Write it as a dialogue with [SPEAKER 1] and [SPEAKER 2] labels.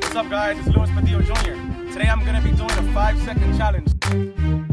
[SPEAKER 1] What's up, guys? It's Luis Padillo Jr. second challenge.